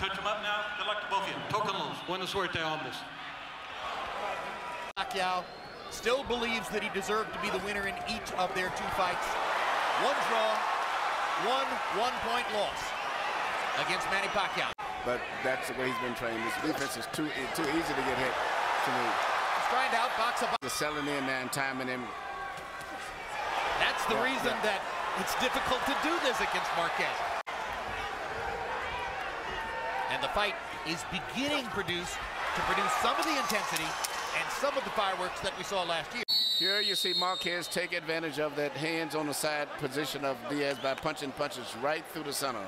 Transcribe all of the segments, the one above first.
touch him up now. Good luck to both of you. Token los. Buena suerte a ambos. Pacquiao still believes that he deserved to be the winner in each of their two fights. One draw, one one-point loss against Manny Pacquiao. But that's the way he's been trained. His defense is too too easy to get hit to me. He's trying to outbox a Just selling in there and timing him. That's the Yeah, reason yeah. that it's difficult to do this against Marquez. And the fight is beginning produce to produce some of the intensity and some of the fireworks that we saw last year. Here you see Marquez take advantage of that hands on the side position of Diaz by punching punches right through the center.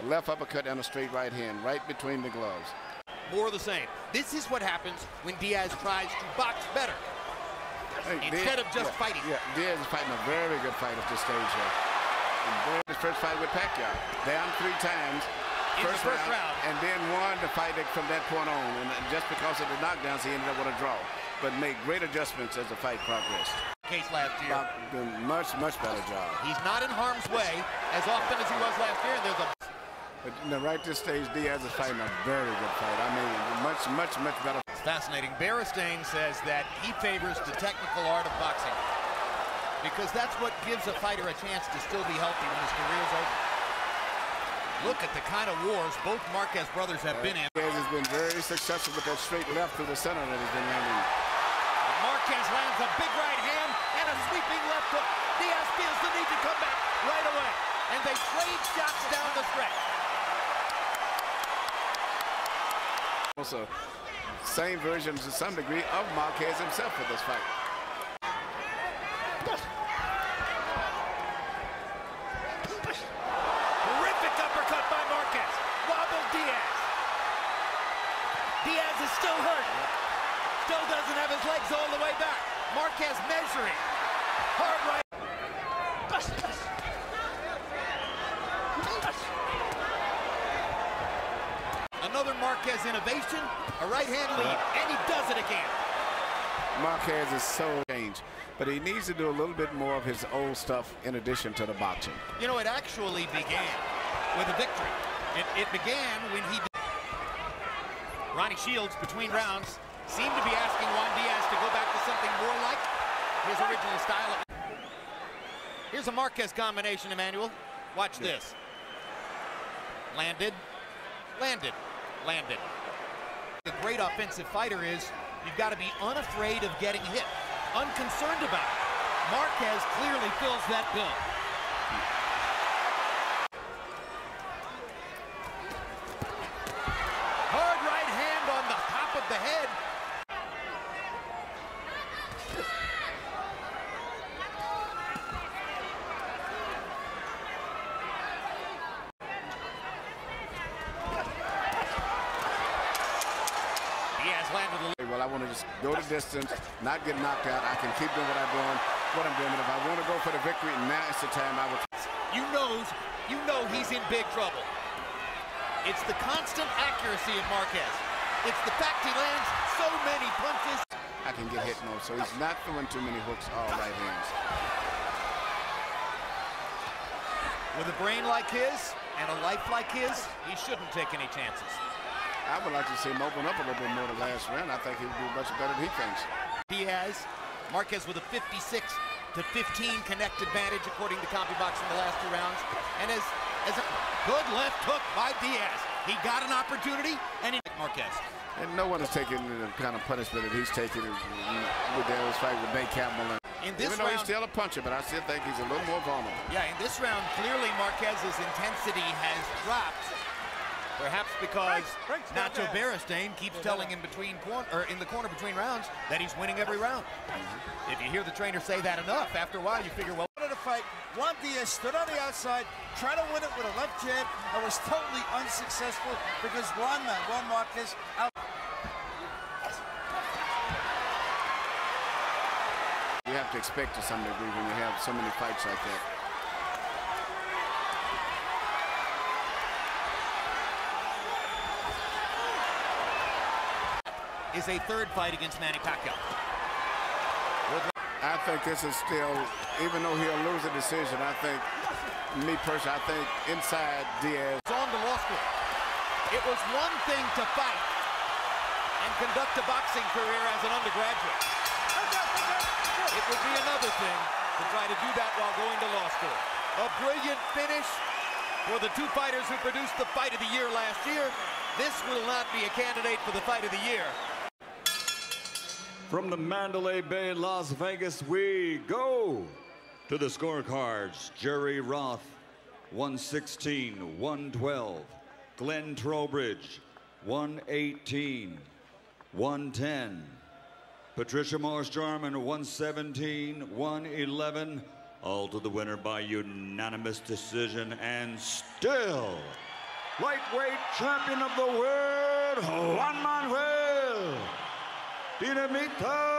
A left uppercut and a straight right hand right between the gloves. More of the same. This is what happens when Diaz tries to box better. Hey, Instead of just yeah, fighting. Yeah, Diaz is fighting a very good fight at this stage here. His first fight with Pacquiao. Down three times. In the first round. And then won the fight from that point on. And uh, just because of the knockdowns, he ended up with a draw. But made great adjustments as the fight progressed. Case last year. Much, much better job. He's not in harm's way as often as he was last year. And there's a But you know, right this stage, Diaz is fighting a very good fight. I mean, much, much, much better. It's fascinating. Beristain says that he favors the technical art of boxing because that's what gives a fighter a chance to still be healthy when his career's over. Look at the kind of wars both Marquez brothers have been in. Marquez has been very successful with that straight left through the center that he's been landing. Marquez lands a big right hand and a sweeping left hook. Diaz feels the need to come back right away. And they trade shots down the stretch. Also, same version to some degree of Marquez himself for this fight. Terrific uppercut by Marquez. Wobble Diaz. Diaz is still hurt. Still doesn't have his legs all the way back. Marquez measuring. Hard right. Another Marquez innovation, a right hand lead, and he does it again. Marquez is so changed, but he needs to do a little bit more of his old stuff in addition to the boxing. You know, it actually began with a victory. It, it began when he. Ronnie Shields, between rounds, seemed to be asking Juan Diaz to go back to something more like his original style. Here's a Marquez combination, Emanuel. Watch this. Landed, landed, landed. A great offensive fighter is you've got to be unafraid of getting hit, unconcerned about it. Marquez clearly fills that bill. Hard right hand on the top of the head. Diaz landed a Well, I want to just go the distance, not get knocked out. I can keep doing what I'm doing, what I'm doing. And if I want to go for the victory, now is the time I will. You knows, you know he's in big trouble. It's the constant accuracy of Marquez. It's the fact he lands so many punches. I can get hit no, so he's not throwing too many hooks, all right hands. With a brain like his and a life like his, he shouldn't take any chances. I would like to see him open up a little bit more the last round. I think he would do much better than he thinks. Diaz, Marquez with a 56 to 15 connect advantage according to CompuBox in the last two rounds. And as, as a good left hook by Diaz. He got an opportunity and he Marquez. And no one is taking the kind of punishment that he's taking with Darius fight with Nate Campbell. In this even though he's still a puncher, but I still think he's a little more vulnerable. Yeah, in this round, clearly Marquez's intensity has dropped. Perhaps because Nacho Beristain keeps telling in between corner or in the corner between rounds that he's winning every round. If you hear the trainer say that enough, after a while you figure, well, of the fight, Juan Diaz stood on the outside, tried to win it with a left jab, and was totally unsuccessful because Juan, Juan Marquez out. You have to expect to some degree when you have so many fights like that. Is a third fight against Manny Pacquiao. I think this is still, even though he'll lose a decision, I think, me personally, I think inside Diaz, on to law school. It was one thing to fight and conduct a boxing career as an undergraduate. It would be another thing to try to do that while going to law school. A brilliant finish for the two fighters who produced the fight of the year last year. This will not be a candidate for the fight of the year. From the Mandalay Bay, Las Vegas, we go to the scorecards. Jerry Roth, 116, 112. Glenn Trowbridge, 118, 110. Patricia Morse Jarman, 117, 111. All to the winner by unanimous decision and still lightweight champion of the world, Juan Manuel Dinamita